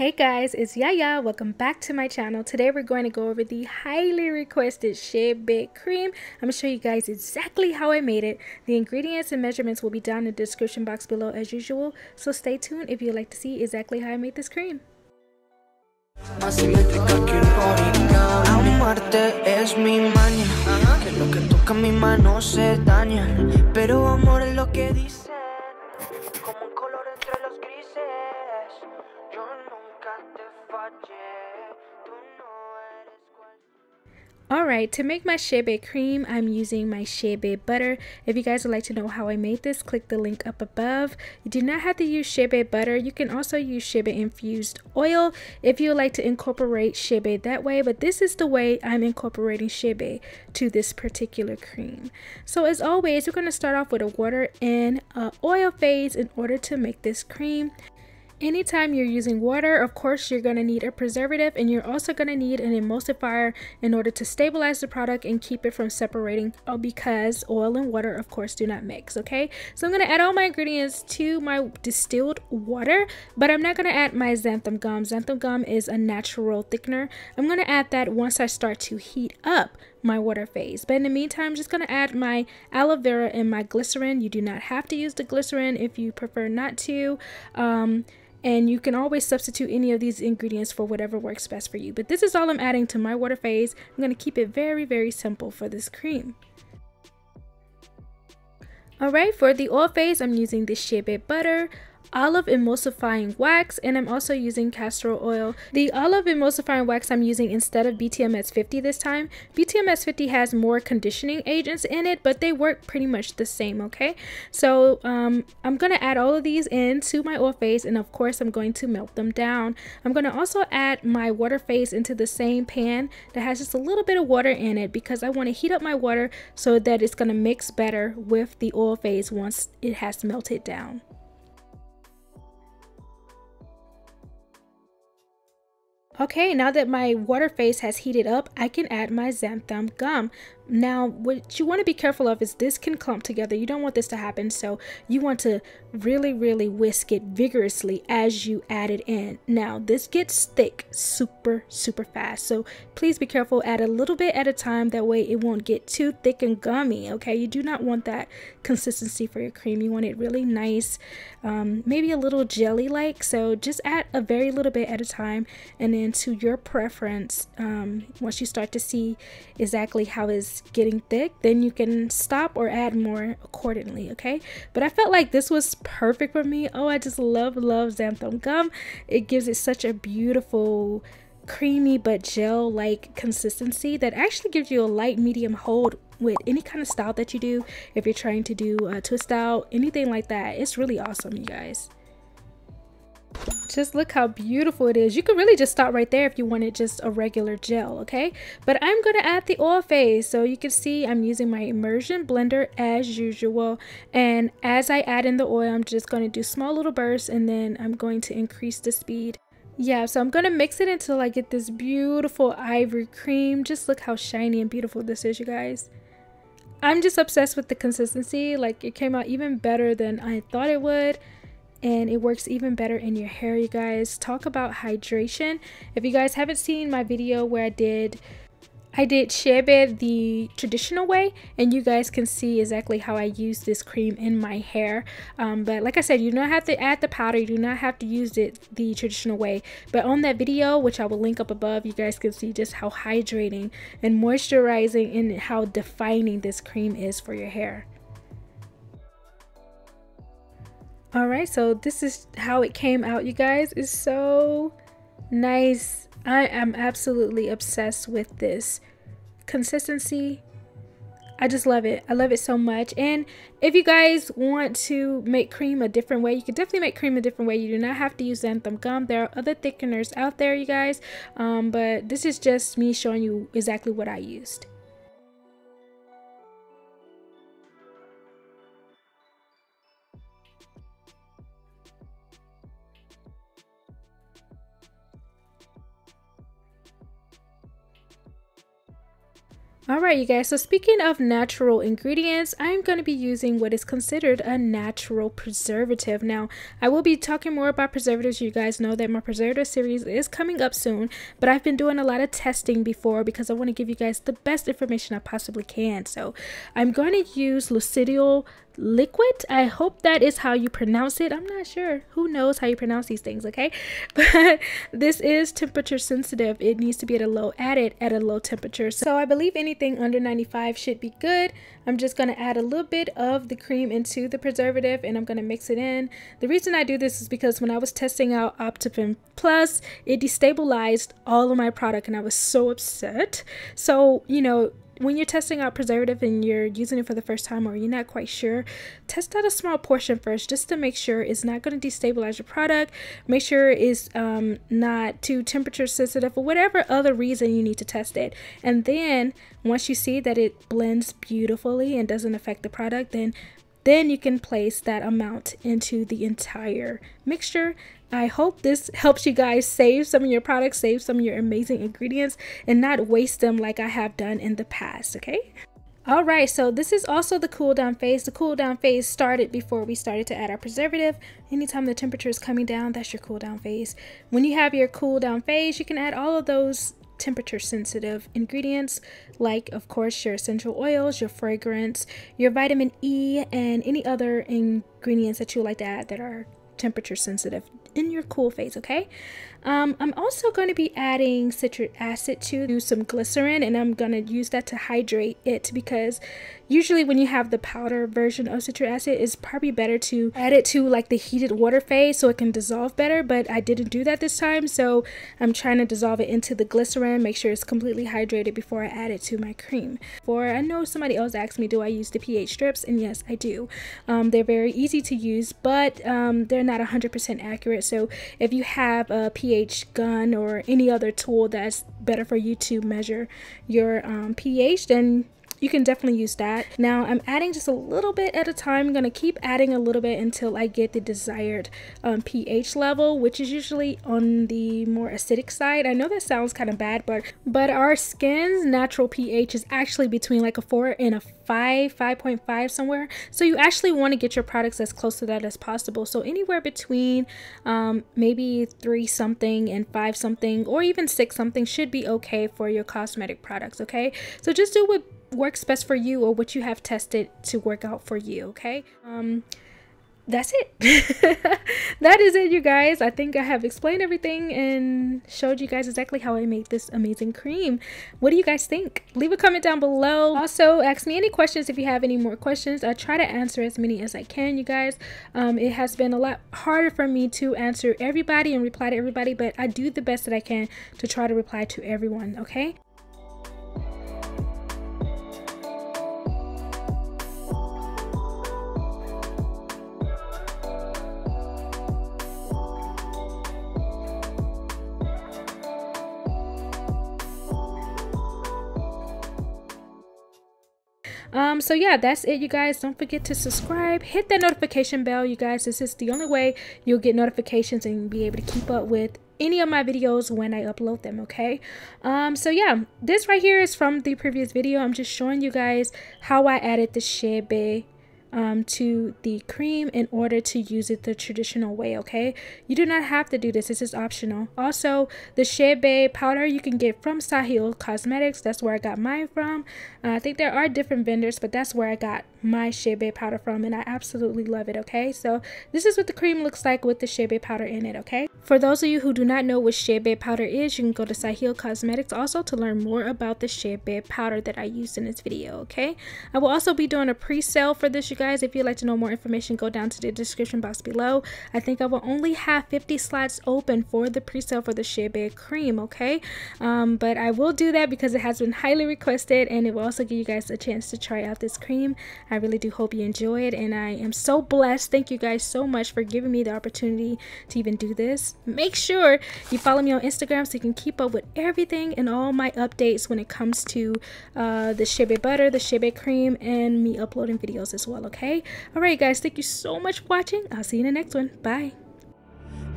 Hey guys, it's Yaya. Welcome back to my channel. Today we're going to go over the highly requested Chebe Cream. I'm going to show you guys exactly how I made it. The ingredients and measurements will be down in the description box below as usual. So stay tuned if you'd like to see exactly how I made this cream. Alright, to make my Chebe cream, I'm using my Chebe butter. If you guys would like to know how I made this, click the link up above. You do not have to use Chebe butter. You can also use Shea infused oil if you would like to incorporate Chebe that way. But this is the way I'm incorporating Chebe to this particular cream. So as always, we're going to start off with a water and uh, oil phase in order to make this cream. Anytime you're using water, of course, you're going to need a preservative and you're also going to need an emulsifier in order to stabilize the product and keep it from separating oh, because oil and water, of course, do not mix, okay? So I'm going to add all my ingredients to my distilled water, but I'm not going to add my xanthan gum. Xanthan gum is a natural thickener. I'm going to add that once I start to heat up my water phase. But in the meantime, I'm just going to add my aloe vera and my glycerin. You do not have to use the glycerin if you prefer not to. Um, and you can always substitute any of these ingredients for whatever works best for you. But this is all I'm adding to my water phase. I'm going to keep it very, very simple for this cream. Alright, for the oil phase, I'm using the Shea butter, olive emulsifying wax and I'm also using castor oil. The olive emulsifying wax I'm using instead of BTMS 50 this time. BTMS 50 has more conditioning agents in it but they work pretty much the same okay. So um, I'm to add all of these into my oil phase and of course I'm going to melt them down. I'm to also add my water phase into the same pan that has just a little bit of water in it because I want to heat up my water so that it's to mix better with the oil phase once it has melted down. Okay, now that my water phase has heated up, I can add my xanthan gum. Now, what you want to be careful of is this can clump together. You don't want this to happen, so you want to really, really whisk it vigorously as you add it in. Now, this gets thick super, super fast, so please be careful. Add a little bit at a time. That way it won't get too thick and gummy, okay? You do not want that consistency for your cream. You want it really nice, um, maybe a little jelly-like, so just add a very little bit at a time, and then to your preference, um, once you start to see exactly how it's getting thick, then you can stop or add more accordingly, okay? But I felt like this was perfect for me. Oh, I just love, love xanthan gum. It gives it such a beautiful creamy but gel like consistency that actually gives you a light medium hold with any kind of style that you do if you're trying to do a twist out anything like that it's really awesome you guys just look how beautiful it is. You could really just stop right there if you wanted just a regular gel, okay? But I'm going to add the oil phase. So you can see I'm using my immersion blender as usual. And as I add in the oil, I'm just going to do small little bursts and then I'm going to increase the speed. Yeah, so I'm going to mix it until I get this beautiful ivory cream. Just look how shiny and beautiful this is, you guys. I'm just obsessed with the consistency. Like, it came out even better than I thought it would and it works even better in your hair you guys. Talk about hydration. If you guys haven't seen my video where i did I did Chebe the traditional way and you guys can see exactly how I use this cream in my hair. Um, but like I said you don't have to add the powder. You do not have to use it the traditional way. But on that video which I will link up above you guys can see just how hydrating and moisturizing and how defining this cream is for your hair all right so this is how it came out you guys. It's so nice. I am absolutely obsessed with this consistency. I just love it. I love it so much. And if you guys want to make cream a different way you can definitely make cream a different way. You do not have to use xanthan gum. There are other thickeners out there you guys. Um, but this is just me showing you exactly what i used Alright, you guys, so speaking of natural ingredients, I'm going to be using what is considered a natural preservative. Now, I will be talking more about preservatives. You guys know that my preservative series is coming up soon, but I've been doing a lot of testing before because I want to give you guys the best information I possibly can. So, I'm going to use Leucidal liquid. I hope that is how you pronounce it. I'm not sure. Who knows how you pronounce these things, okay? But this is temperature sensitive. It needs to be at a low, added at a low temperature. So I believe anything under 95 should be good. I'm just going to add a little bit of the cream into the preservative and I'm going to mix it in. The reason I do this is because when I was testing out Optiphen Plus, it destabilized all of my product and I was so upset. So, you know, when you're testing out preservative and you're using it for the first time or you're not quite sure, test out a small portion first just to make sure it's not going to destabilize your product. Make sure it's um, not too temperature sensitive or whatever other reason you need to test it. And then once you see that it blends beautifully and doesn't affect the product, then then you can place that amount into the entire mixture I hope this helps you guys save some of your products, save some of your amazing ingredients, and not waste them like I have done in the past, okay? Alright, so this is also the cool down phase. The cool down phase started before we started to add our preservative. Anytime the temperature is coming down, that's your cool down phase. When you have your cool down phase, you can add all of those temperature sensitive ingredients like of course your essential oils, your fragrance, your vitamin E, and any other ingredients that you like to add that are temperature sensitive in your cool phase, okay? Um, I'm also going to be adding citric acid to do some glycerin and I'm going to use that to hydrate it because usually when you have the powder version of citric acid it's probably better to add it to like the heated water phase so it can dissolve better but I didn't do that this time so I'm trying to dissolve it into the glycerin make sure it's completely hydrated before I add it to my cream. For I know somebody else asked me do I use the pH strips? And yes I do. Um, they're very easy to use but um, they're not 100% accurate so if you have a pH pH gun or any other tool that's better for you to measure your um, pH, then you can definitely use that. Now I'm adding just a little bit at a time. I'm going to keep adding a little bit until I get the desired um, pH level, which is usually on the more acidic side. I know that sounds kind of bad, but but our skin's natural pH is actually between like a 4 and a 5, 5.5 somewhere. So you actually want to get your products as close to that as possible. So anywhere between um, maybe 3 something and 5 something or even 6 something should be okay for your cosmetic products, okay? So just do what works best for you or what you have tested to work out for you okay? Um that's it. That is it you guys. I think i have explained everything and showed you guys exactly how i made this amazing cream. What do you guys think? Leave a comment down below. Also ask me any questions if you have any more questions. I try to answer as many as i can you guys. Um, it has been a lot harder for me to answer everybody and reply to everybody but i do the best that i can to try to reply to everyone okay um so yeah that's it you guys. Don't forget to subscribe. Hit that notification bell you guys. This is the only way you'll get notifications and be able to keep up with any of my videos when I upload them okay? Um so yeah this right here is from the previous video. I'm just showing you guys how I added the chebe um, to the cream in order to use it the traditional way okay? You do not have to do this. This is optional. Also the chebe powder you can get from Sahel cosmetics. That's where i got mine from. Uh, i think there are different vendors but that's where i got my chebe powder from and i absolutely love it okay so this is what the cream looks like with the chebe powder in it okay for those of you who do not know what chebe powder is you can go to Sahel cosmetics also to learn more about the chebe powder that i used in this video okay i will also be doing a pre-sale for this you guys, if you'd like to know more information, go down to the description box below. I think I will only have 50 slots open for the pre-sale for the Chebe Cream, okay? Um, but I will do that because it has been highly requested and it will also give you guys a chance to try out this cream. I really do hope you enjoy it and I am so blessed. Thank you guys so much for giving me the opportunity to even do this. Make sure you follow me on Instagram so you can keep up with everything and all my updates when it comes to uh, the Shea butter, the Chebe cream, and me uploading videos as well, okay? Alright guys, thank you so much for watching. I'll see you in the next one. Bye.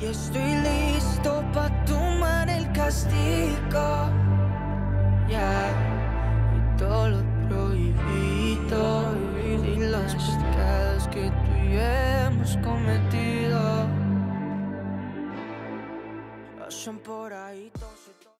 Estoy listo pa tomar el castigo. Yeah.